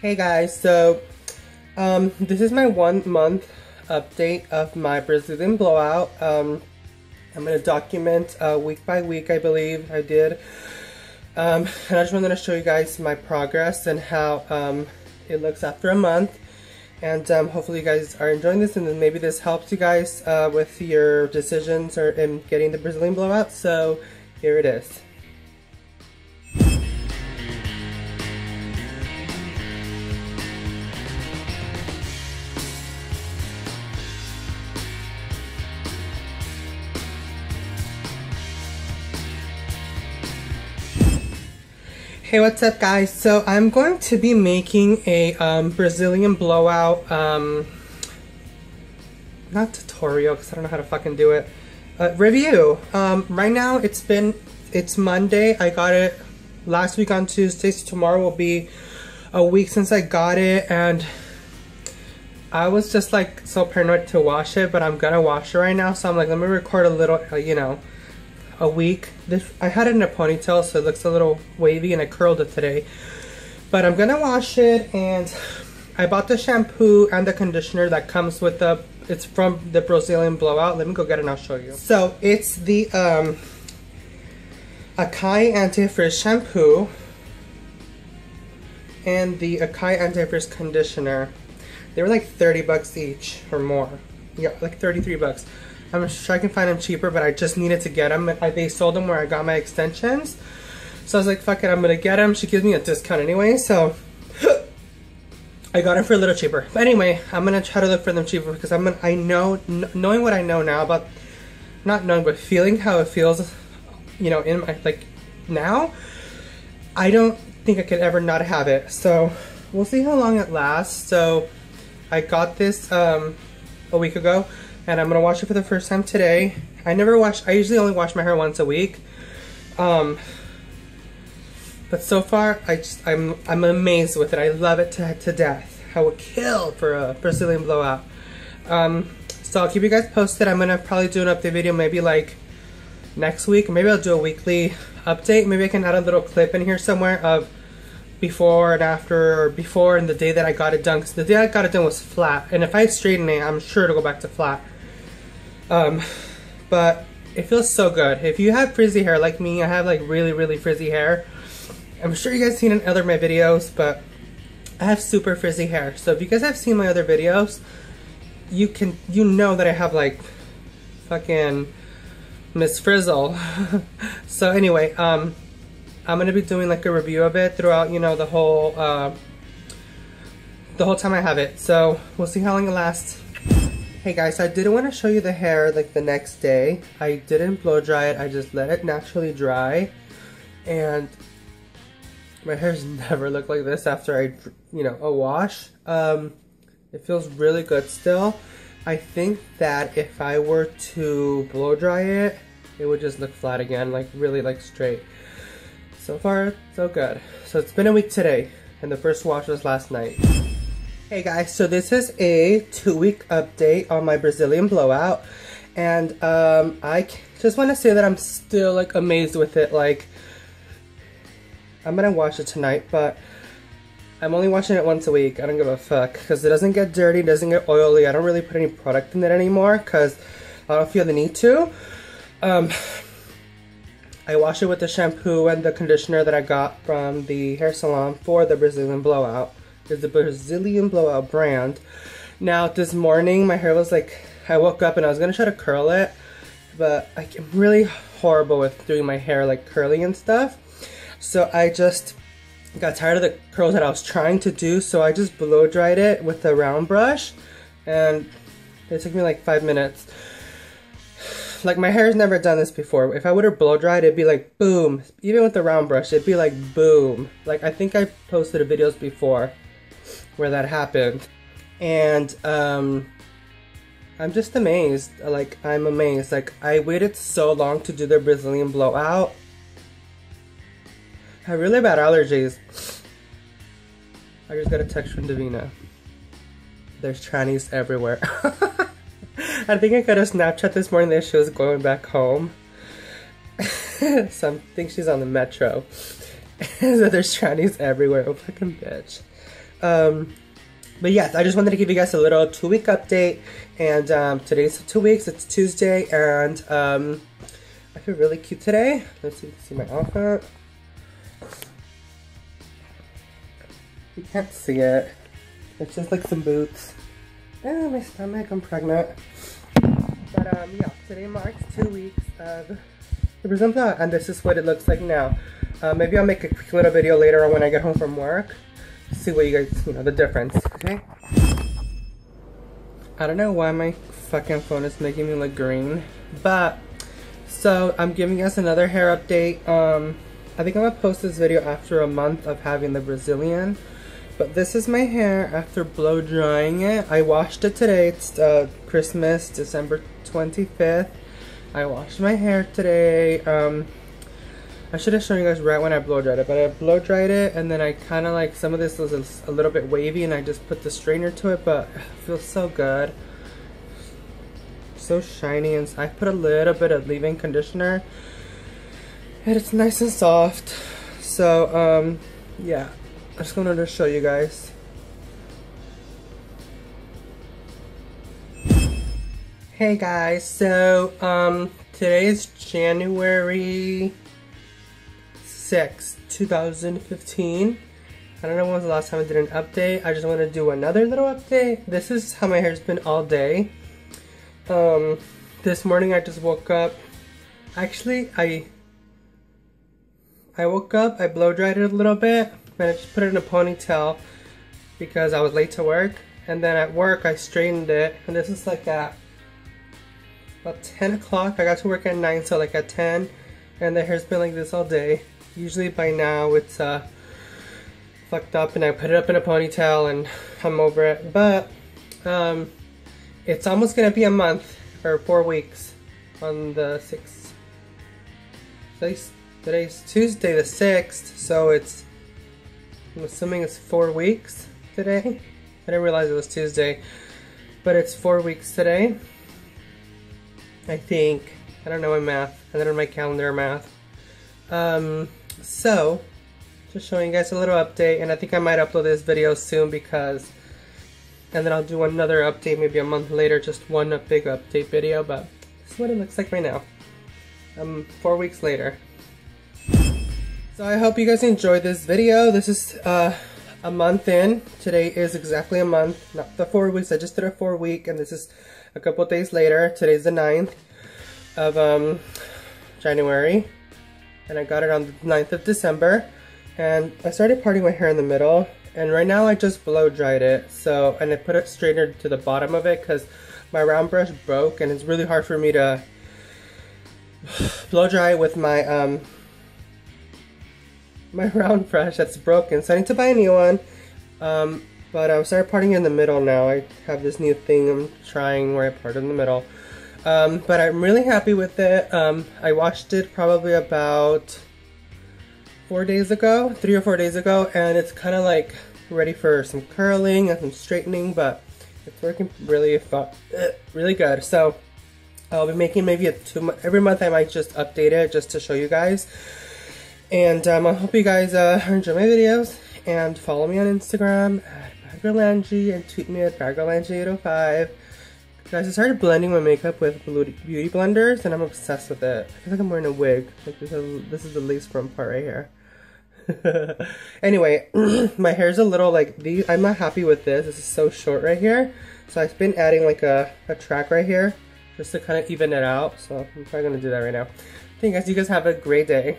Hey guys, so um, this is my one month update of my Brazilian blowout. Um, I'm going to document uh, week by week, I believe I did. Um, and I just wanted to show you guys my progress and how um, it looks after a month. And um, hopefully you guys are enjoying this and then maybe this helps you guys uh, with your decisions or in getting the Brazilian blowout. So here it is. Hey, what's up guys? So I'm going to be making a um, Brazilian blowout, um, not tutorial because I don't know how to fucking do it, uh, review. Um, right now it's been, it's Monday, I got it last week on Tuesday, so tomorrow will be a week since I got it and I was just like so paranoid to wash it, but I'm gonna wash it right now, so I'm like, let me record a little, uh, you know, a week. This I had it in a ponytail, so it looks a little wavy, and I curled it today. But I'm gonna wash it, and I bought the shampoo and the conditioner that comes with the. It's from the Brazilian Blowout. Let me go get it and I'll show you. So it's the um, Acai Anti-Frizz shampoo and the Acai Anti-Frizz conditioner. They were like 30 bucks each or more. Yeah, like 33 bucks. I'm sure I can find them cheaper, but I just needed to get them. I, they sold them where I got my extensions. So I was like, fuck it, I'm gonna get them. She gives me a discount anyway, so I got them for a little cheaper. But anyway, I'm gonna try to look for them cheaper because I'm gonna, I know, knowing what I know now about, not knowing, but feeling how it feels, you know, in my, like, now, I don't think I could ever not have it. So we'll see how long it lasts. So I got this um, a week ago and I'm gonna wash it for the first time today. I never wash, I usually only wash my hair once a week. Um, but so far, I just, I'm, I'm amazed with it. I love it to, to death. I would kill for a Brazilian blowout. Um, so I'll keep you guys posted. I'm gonna probably do an update video maybe like next week. Maybe I'll do a weekly update. Maybe I can add a little clip in here somewhere of before and after, or before and the day that I got it done. Because the day I got it done was flat. And if I straighten it, I'm sure to go back to flat. Um, but it feels so good. If you have frizzy hair like me, I have like really, really frizzy hair. I'm sure you guys seen in other my videos, but I have super frizzy hair. So if you guys have seen my other videos, you can, you know that I have like fucking Miss Frizzle. so anyway, um, I'm gonna be doing like a review of it throughout, you know, the whole, uh, the whole time I have it. So we'll see how long it lasts. Hey guys, I didn't want to show you the hair like the next day. I didn't blow dry it, I just let it naturally dry. And my hair's never looked like this after I, you know, a wash. Um, it feels really good still. I think that if I were to blow dry it, it would just look flat again, like really like straight. So far, so good. So it's been a week today, and the first wash was last night. Hey guys, so this is a two week update on my Brazilian blowout. And um, I just want to say that I'm still like amazed with it. Like, I'm gonna wash it tonight, but I'm only washing it once a week. I don't give a fuck because it doesn't get dirty, doesn't get oily. I don't really put any product in it anymore because I don't feel the need to. Um, I wash it with the shampoo and the conditioner that I got from the hair salon for the Brazilian blowout It's the Brazilian Blowout brand. Now, this morning, my hair was like, I woke up and I was gonna try to curl it, but I'm really horrible with doing my hair like curling and stuff. So I just got tired of the curls that I was trying to do, so I just blow dried it with a round brush, and it took me like five minutes. Like my hair's never done this before. If I would have blow dried, it'd be like boom. Even with the round brush, it'd be like boom. Like I think I posted videos before where that happened. And um, I'm just amazed. Like, I'm amazed. Like, I waited so long to do the Brazilian blowout. I have really bad allergies. I just got a text from Davina. There's trannies everywhere. I think I got a Snapchat this morning that she was going back home. so I think she's on the metro. so there's trannies everywhere. Oh, fucking bitch. Um, but yes, I just wanted to give you guys a little two week update. And um, today's two weeks, it's Tuesday, and um, I feel really cute today. Let's see, see my outfit. You can't see it. It's just like some boots. Oh, my stomach, I'm pregnant. But um, yeah, today marks two weeks of the presenta, and this is what it looks like now. Uh, maybe I'll make a quick little video later on when I get home from work. See what you guys, you know, the difference, okay? I don't know why my fucking phone is making me look green, but, so I'm giving us another hair update. Um, I think I'm gonna post this video after a month of having the Brazilian. But this is my hair after blow drying it. I washed it today. It's uh, Christmas, December 25th. I washed my hair today. Um, I should have shown you guys right when I blow dried it, but I blow dried it and then I kind of like, some of this was a, a, little bit wavy and I just put the strainer to it, but it feels so good. So shiny and I put a little bit of leave-in conditioner and it's nice and soft. So, um, yeah, I just wanted to show you guys. Hey guys, so um, today is January 6, 2015. I don't know when was the last time I did an update. I just want to do another little update. This is how my hair's been all day. Um, this morning I just woke up. Actually, I I woke up, I blow dried it a little bit, I just put it in a ponytail because I was late to work. And then at work, I straightened it. And this is like at about 10 o'clock. I got to work at 9, so like at 10. And the hair's been like this all day. Usually by now it's uh, fucked up and I put it up in a ponytail and I'm over it. But um, it's almost gonna be a month or four weeks on the 6th. Today's, today's Tuesday the 6th, so it's I'm assuming it's four weeks today. I didn't realize it was Tuesday, but it's four weeks today. I think. I don't know my math. I don't know my calendar math. Um, so, just showing you guys a little update, and I think I might upload this video soon because, and then I'll do another update maybe a month later, just one big update video, but this is what it looks like right now. Um, four weeks later. So I hope you guys enjoyed this video. This is uh, a month in. Today is exactly a month, not the four weeks. I just did a four week and this is a couple days later. Today's the 9th of um, January and I got it on the 9th of December and I started parting my hair in the middle and right now I just blow dried it so and I put it straighter to the bottom of it because my round brush broke and it's really hard for me to blow dry with my um, my round brush that's broken, so I need to buy a new one. Um, but I'm started parting in the middle now. I have this new thing I'm trying where I part in the middle. Um, but I'm really happy with it. Um, I washed it probably about four days ago, three or four days ago, and it's kind of like ready for some curling and some straightening, but it's working really, really good. So I'll be making maybe a two every month. I might just update it just to show you guys. And um, I hope you guys uh, enjoy my videos and follow me on Instagram at BadGirlAngie and tweet me at BadGirlAngie805. Guys, I started blending my makeup with beauty blenders and I'm obsessed with it. I feel like I'm wearing a wig. Like this, is, this is the lace front part right here. anyway, my hair's a little like these. I'm not happy with this. This is so short right here. So I've been adding like a, a track right here just to kind of even it out. So I'm probably gonna do that right now. Thank you guys. You guys have a great day.